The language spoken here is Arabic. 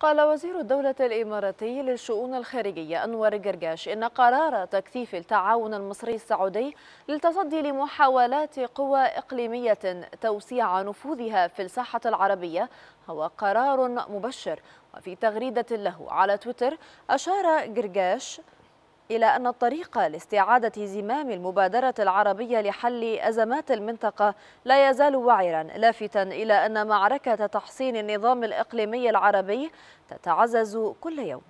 قال وزير الدولة الإماراتي للشؤون الخارجية أنور قرقاش إن قرار تكثيف التعاون المصري السعودي للتصدي لمحاولات قوى إقليمية توسيع نفوذها في الساحة العربية هو قرار مبشر. وفي تغريدة له على تويتر أشار قرقاش إلى أن الطريق لاستعادة زمام المبادرة العربية لحل أزمات المنطقة لا يزال وعرا لافتا إلى أن معركة تحصين النظام الإقليمي العربي تتعزز كل يوم.